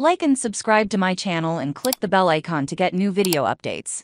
Like and subscribe to my channel and click the bell icon to get new video updates.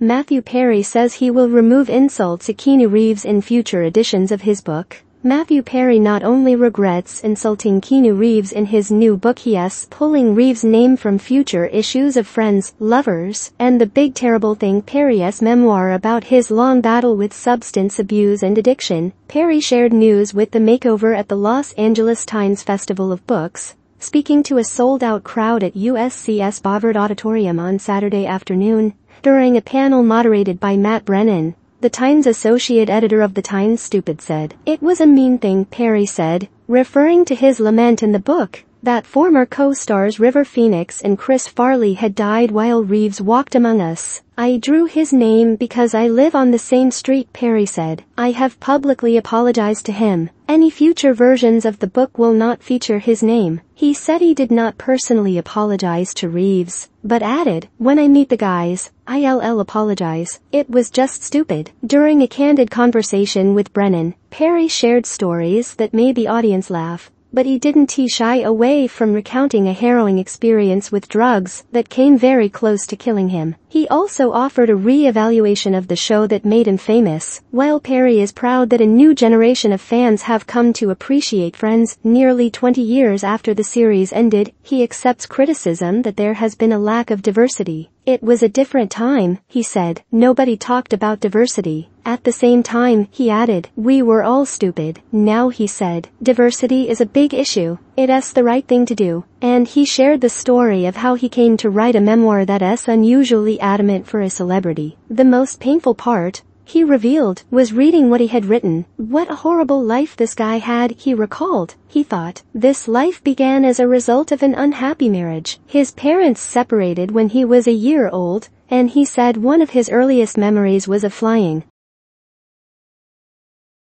Matthew Perry says he will remove insults to Keanu Reeves in future editions of his book. Matthew Perry not only regrets insulting Keanu Reeves in his new book he's pulling Reeves' name from future issues of Friends, Lovers, and The Big Terrible Thing Perry's memoir about his long battle with substance abuse and addiction. Perry shared news with the makeover at the Los Angeles Times Festival of Books, speaking to a sold-out crowd at USC's Bovard Auditorium on Saturday afternoon, during a panel moderated by Matt Brennan, the Times associate editor of the Times Stupid said, It was a mean thing, Perry said, referring to his lament in the book, that former co-stars River Phoenix and Chris Farley had died while Reeves walked among us. I drew his name because I live on the same street Perry said. I have publicly apologized to him. Any future versions of the book will not feature his name. He said he did not personally apologize to Reeves, but added, when I meet the guys, I'll apologize. It was just stupid. During a candid conversation with Brennan, Perry shared stories that made the audience laugh but he didn't shy away from recounting a harrowing experience with drugs that came very close to killing him. He also offered a re-evaluation of the show that made him famous. While Perry is proud that a new generation of fans have come to appreciate Friends nearly 20 years after the series ended, he accepts criticism that there has been a lack of diversity. It was a different time, he said. Nobody talked about diversity. At the same time, he added, we were all stupid. Now he said, diversity is a big issue. It's the right thing to do. And he shared the story of how he came to write a memoir that's unusually adamant for a celebrity. The most painful part, he revealed, was reading what he had written. What a horrible life this guy had, he recalled. He thought, this life began as a result of an unhappy marriage. His parents separated when he was a year old, and he said one of his earliest memories was of flying.